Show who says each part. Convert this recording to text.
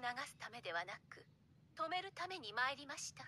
Speaker 1: 流すためではなく止めるために参りました。